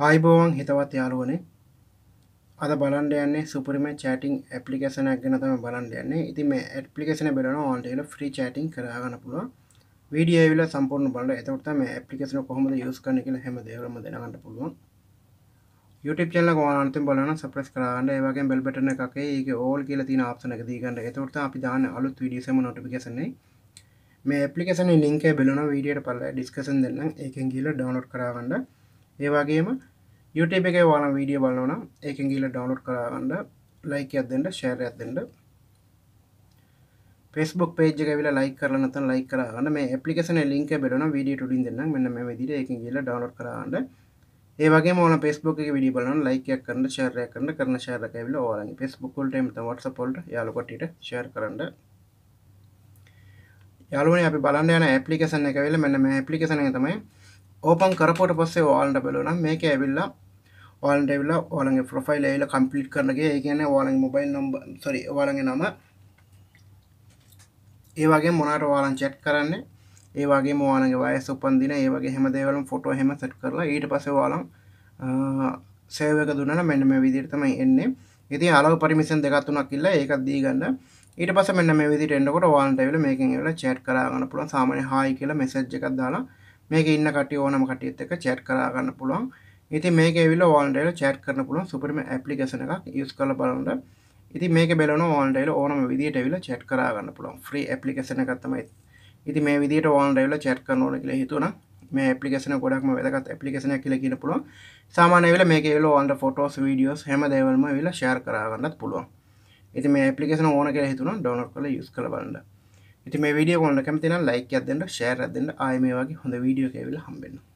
ආයිබෝවන් හිතවත් යාලුවනේ අද බලන්ඩ යන්නේ සුපරිම චටිං ඇපලිකේෂනයක් ගැන තම බලන්ඩ යන්නේ. ඉති මේ ඇපලිකේෂන බෙරන ඔන්ටල ්‍රී චටිං කරගන්න පුළුව වීඩිය විල සම්පූර්ණ බල එතවට මේ ඇපලිකේෂන කොහොමද යස් කන කියල හැම දේවරම දෙනගන්න පුළුවන්. YouTube චල ගවානත බලන සප්‍රස් කරන්න ඒවගේ බෙල්බටන එකේ. ඒ ඕල් කියල තින ආපසන එක දීගන්න එතවට අපි දාන්න අලුත් විඩියසම නොටිකසන්නේ මේ ඇපලිකේෂන ලින්ක බෙලන වීඩියට පල්ල ඩිස්කසන් දෙන්න ඒකෙන් ගීල ඩවනෝඩ් කරගන්න ඒවාගේම YouTube එක වාන වීඩිය බලන ඒකෙන් ගීල ඩවනෝඩ් කරගන්න ලයික අදෙන්ට ෂෑර ඇදෙන්ට ෆෙස්බුක් පේජ විල ලයි කරනත ලයි කරන්න මේ පපලිකේන ලින්ක බෙලන වීඩිය ටඩින් දෙන්න මෙන්න මේ විදිර එක ගීල ඩවනෝඩ් කරන්න ඒවගේ මොන පෙස්බුක් එක විඩි බලන ලයිකයක් කරන්න ශාරය කරන්න කරන ශාරක විල ඕලගේ පෙස්බුක්කල්ට වටස පොල්ට යාලකොටට ෂර් කරන්න. යාලුවන අපි බලන්න යන ඇපලිකේෂන් එක වෙල මෙන්න මේ ඇපලිකේෂන තමයි ඕපන් කරපොට පස්සේ ඕල්ට බලන මේක ඇවිල්ලා ඕල්ට ඇවිල්ලා ඕලගේ ප්‍රොෆයිල් ඇවිල කම්පලිට් කරනගේ ඒගන ඕලගේ මොබයිල් නොම්බ සොරි ඕලගේ නම. ඒවගේ මොනට වාලන් චැට් කරන්න? ඒවගේ මවාලගේ වය සුපන්දින ඒවගේ හෙම දේවලම් ෆොටෝ හෙම සැට් කරලා ඊට පස වාලම් සේවක දුන්නන මෙන්න මේ විදිරතමයි එන්නේ. ඉති අලව පරිමිසන් දෙගත්තුනක් කිල්ලා ඒකත් දී ගන්න. ඊට පස මෙන්න මේ විදිට එන්නකොට වාන්ට වෙල මේකින් වෙල චැට් කරගන්න පුළුවන්. සාමන හායි කියලා මෙසජ් එකක් දාලා මේක ඉන්න කට ඕනම කටියත් එක චැට් කරගන්න පුළුවන්. ඉති මේක විල වාන්ටල චැට් කරන පුළුවන්. සුපරම ඇපලිකසන එකක් යස් කල බලන්ට ඉති මේක බෙලන ඕන්ටයිල ඕනම විදිට විල චැට් කරගන්න පුළුවන්. ්‍රී ඇපලිකසන එකත්තමයි ඉති මේ විදිට ඕන්ටයිල චැට් කරනෝන කියල හිතුන මේ පපලිකසන ගොඩක්ම වැදගත් ඇපලිකසන කියල කියන පුළුවන්. සාමානයවෙල මේක වෙල ඔන්ට ෆොටෝස් වීඩියෝස් හැම දේවල්ම වෙලා ශයාර් කරගන්නත් පුළුවන්. ඉති මේ පපලිකසන ඕන කියලා හිතුන ඩවනක් කල යුස් කළ බලන්න. ඉති මේ විඩිය කොන්න කැමතින ලයික් අදන්න ශෑර අදන්න ආය මේ වගේ හොඳ වීඩියෝ කෙවිල හම්බෙන්න්න